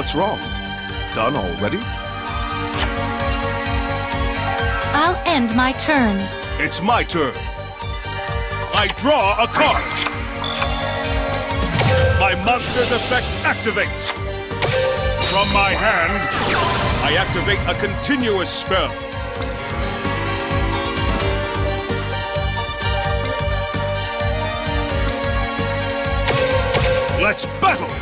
What's wrong? Done already? I'll end my turn. It's my turn. I draw a card. My monster's effect activates. From my hand, I activate a continuous spell. Let's battle!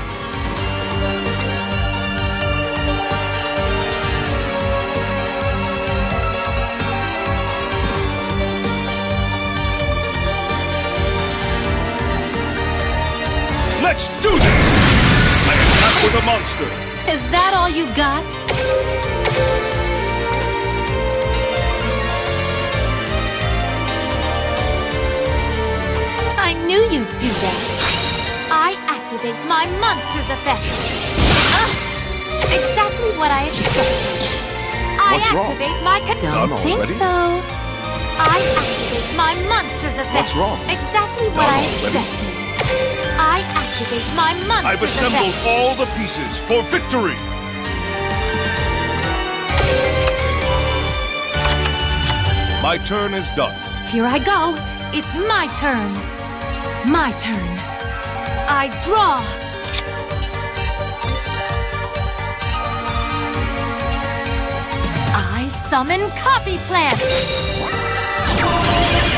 Let's do this! I attack with a monster. Is that all you got? I knew you'd do that. I activate my monster's effect. Ah, exactly what I expected. I What's wrong? activate my. ca- Done Don't think already? so. I activate my monster's effect. What's wrong? Exactly what Done I expected. I activate my monster's I've assembled effect. all the pieces for victory! My turn is done. Here I go. It's my turn. My turn. I draw. I summon Copy Plant.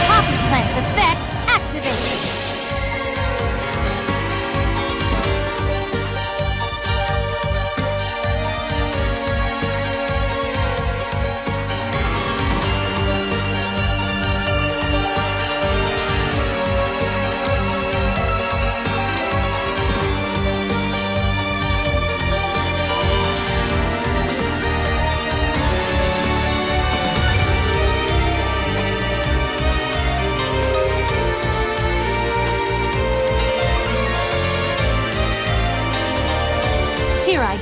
Copy Plant's effect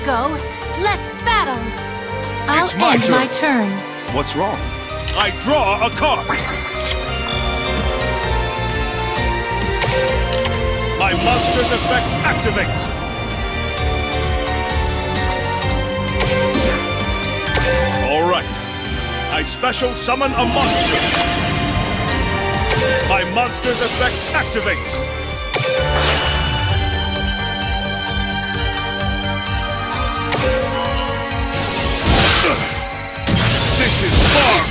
go. Let's battle. I'll It's my end turn. my turn. What's wrong? I draw a card. My monster's effect activates. All right. I special summon a monster. My monster's effect activates.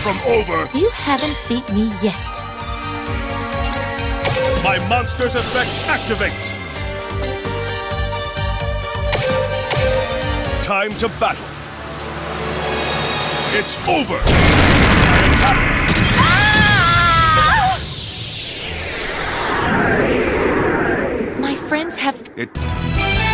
From over. You haven't beat me yet. My monster's effect activates. Time to battle. It's over. My friends have It.